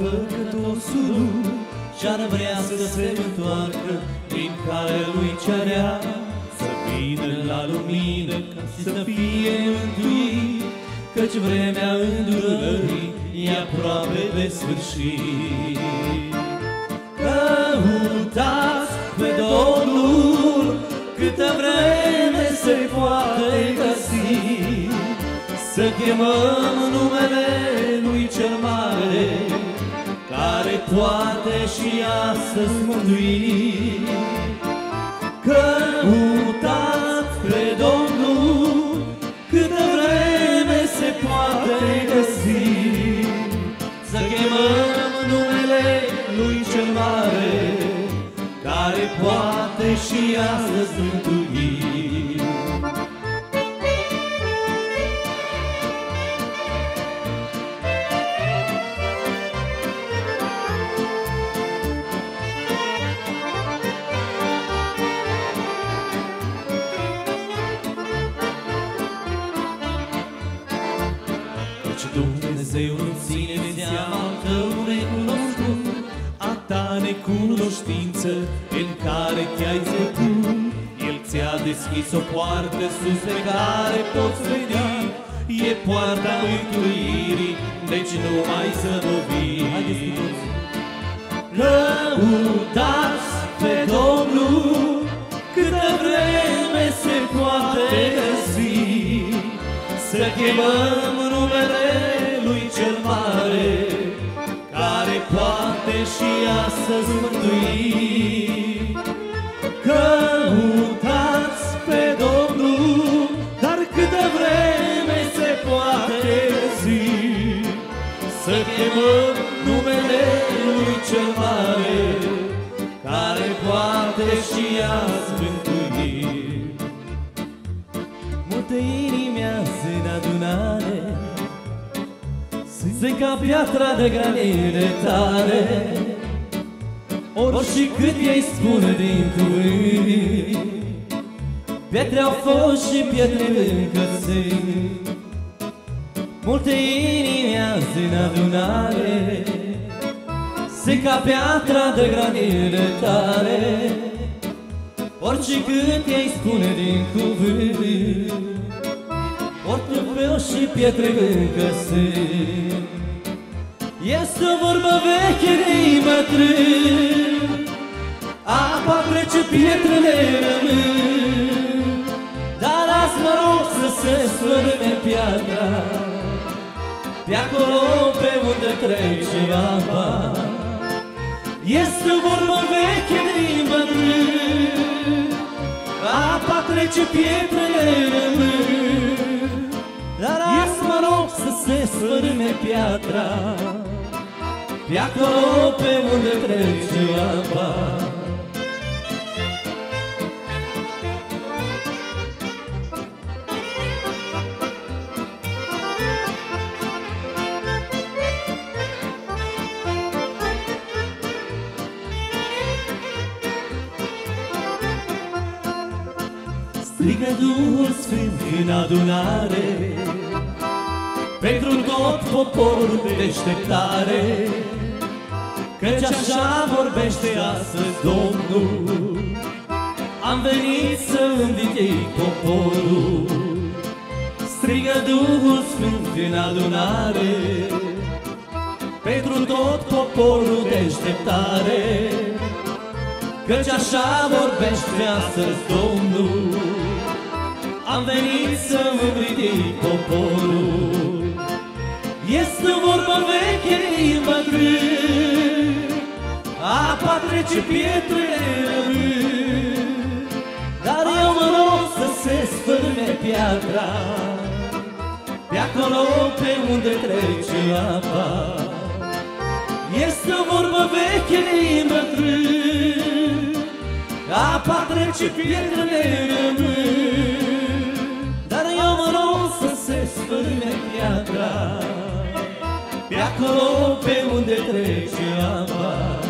păcătosul Și-ar vrea să se întoarcă Prin care lui cerea Să vină la lumină Ca să fie mântuit Căci vremea îndurării E aproape de sfârșit. Căutați pe Domnul Câtă vreme se poate găsi Să chemăm numele Lui cel Mare Care poate și astăzi mântui Căutați pe Domnul Câtă vreme se poate găsi Să chemăm numele Lui cel Mare Care poate și astăzi mântui Dumnezeu în sine seama al tău necunoscut, a ta necunoștință în care te-ai zăcut. El ți-a deschis o poartă sus pe care poți veni, e poarta mântuirii, deci nu mai zăbovi. Căutați pe Domnul câtă vreme se poate găsi, să chemăm numele Lui cel Mare, care poate și astăzi mântui. Căutați pe Domnul, dar câtă vreme se poate găsi, să chemăm numele Lui cel Mare, care poate și azi mântui. Multe inimi azi în adunare Sunt ca piatra de granire tare Ori și cât ei spune din cuvânt Pietre au fost și pietre încă sunt Multe inimi azi în adunare Sunt ca piatra de granire tare Orice cât ei spune din cuvânt Ori fel și pietre încă sunt Este o vorbă veche de bătrân. Apa trece, pietrele rămân. Dar azi mă rog să se sfârme piatra Pe acolo pe unde trece apa. Este o vorbă veche de bătrân. Apa trece, pietrele rămân. Dar azi mă rog să se sfârme piatra Pe acolo pe unde trece apa. Strigă Duhul Sfânt în adunare Pentru tot poporul de deșteptare Căci așa vorbește astăzi Domnul. Am venit să învitei poporul. Strigă Duhul Sfânt în adunare. Pentru tot poporul de deșteptare Căci așa vorbește astăzi Domnul. Am venit să mă ridic poporul. Este o vorbă veche în bătrân Apa trece pietrele rămân Dar eu mă rog să se sfârme piatra. Pe acolo pe unde trece apa Este o vorbă veche în bătrân. Apa trece, pietrele rămân Dar eu mă rog să se sfârme piatra. Pe acolo pe unde trece apa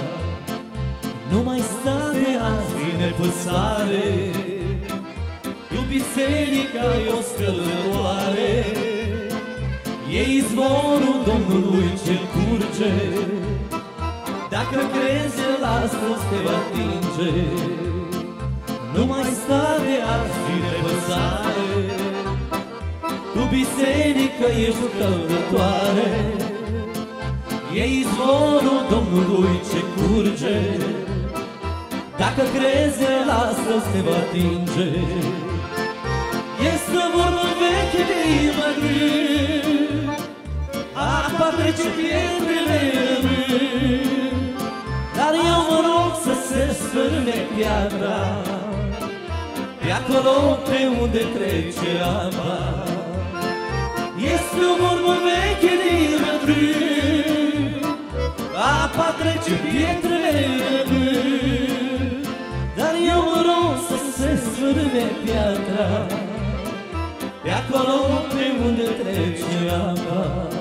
Nu mai sta de azi nepăsare Tu biserica e o scălătoare. E izvorul Domnului ce curge. Dacă crezi el astăzi te va atinge Nu mai sta de azi și de văsare Tu biserică ești căldătoare E izvorul Domnului ce curge Dacă crezi el astăzi te va atinge. Este vorbă veche de imagine Apa trece pietrele Dar eu mă rog să se sfârne piatra. Pe acolo pe unde trece apa. Este o vorbă veche de bătrân Apa trece pietrele Dar se sfârne piatra. Pe acolo pe unde trece apa